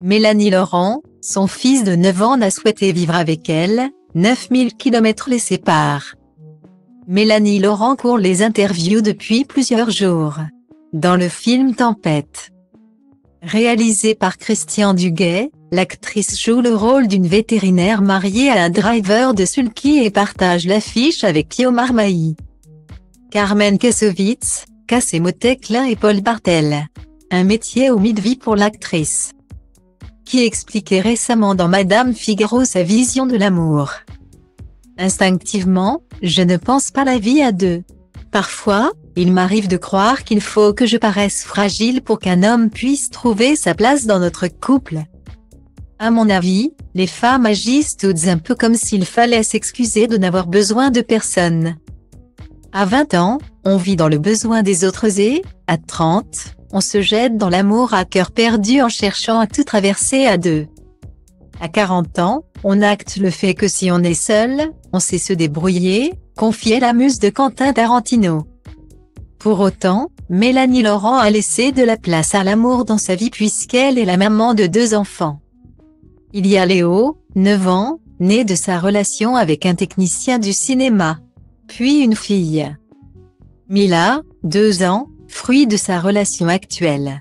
Mélanie Laurent, son fils de 9 ans n'a souhaité vivre avec elle, 9000 km les séparent. Mélanie Laurent court les interviews depuis plusieurs jours. Dans le film Tempête. Réalisé par Christian Duguay, l'actrice joue le rôle d'une vétérinaire mariée à un driver de sulky et partage l'affiche avec Kyo Marmaï. Carmen Kassovitz, Cassé Moteklin et Paul Bartel. Un métier au mid-vie pour l'actrice. Qui expliquait récemment dans Madame Figaro sa vision de l'amour. Instinctivement, je ne pense pas la vie à deux. Parfois, il m'arrive de croire qu'il faut que je paraisse fragile pour qu'un homme puisse trouver sa place dans notre couple. À mon avis, les femmes agissent toutes un peu comme s'il fallait s'excuser de n'avoir besoin de personne. À 20 ans, on vit dans le besoin des autres et, à 30, on se jette dans l'amour à cœur perdu en cherchant à tout traverser à deux. À 40 ans, on acte le fait que si on est seul, on sait se débrouiller, confiait la muse de Quentin Tarantino. Pour autant, Mélanie Laurent a laissé de la place à l'amour dans sa vie puisqu'elle est la maman de deux enfants. Il y a Léo, 9 ans, né de sa relation avec un technicien du cinéma. Puis une fille. Mila, 2 ans, fruit de sa relation actuelle.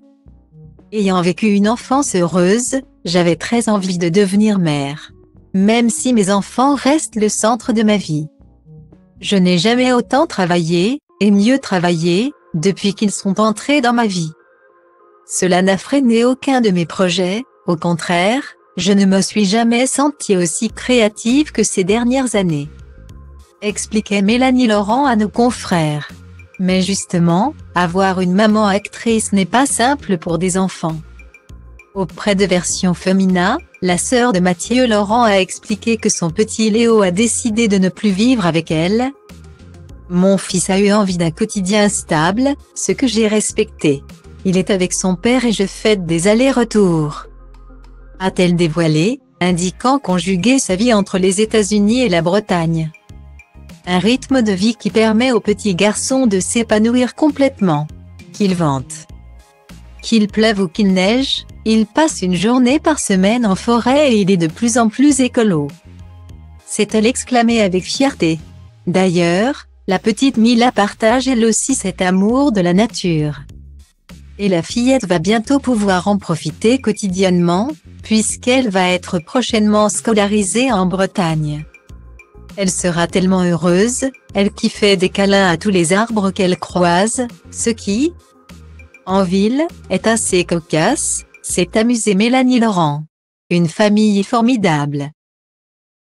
Ayant vécu une enfance heureuse, j'avais très envie de devenir mère. Même si mes enfants restent le centre de ma vie. Je n'ai jamais autant travaillé, et mieux travaillé, depuis qu'ils sont entrés dans ma vie. Cela n'a freiné aucun de mes projets, au contraire, je ne me suis jamais sentie aussi créative que ces dernières années. Expliquait Mélanie Laurent à nos confrères. Mais justement, avoir une maman actrice n'est pas simple pour des enfants. Auprès de Version Femina, la sœur de Mathieu Laurent a expliqué que son petit Léo a décidé de ne plus vivre avec elle, mon fils a eu envie d'un quotidien stable, ce que j'ai respecté. Il est avec son père et je fais des allers-retours. A-t-elle dévoilé, indiquant conjuguer sa vie entre les États-Unis et la Bretagne. Un rythme de vie qui permet au petit garçon de s'épanouir complètement. Qu'il vente. Qu'il pleuve ou qu'il neige, il passe une journée par semaine en forêt et il est de plus en plus écolo. C'est-elle exclamé avec fierté. D'ailleurs, la petite Mila partage elle aussi cet amour de la nature. Et la fillette va bientôt pouvoir en profiter quotidiennement, puisqu'elle va être prochainement scolarisée en Bretagne. Elle sera tellement heureuse, elle qui fait des câlins à tous les arbres qu'elle croise, ce qui, en ville, est assez cocasse, c'est amusé Mélanie Laurent. Une famille formidable.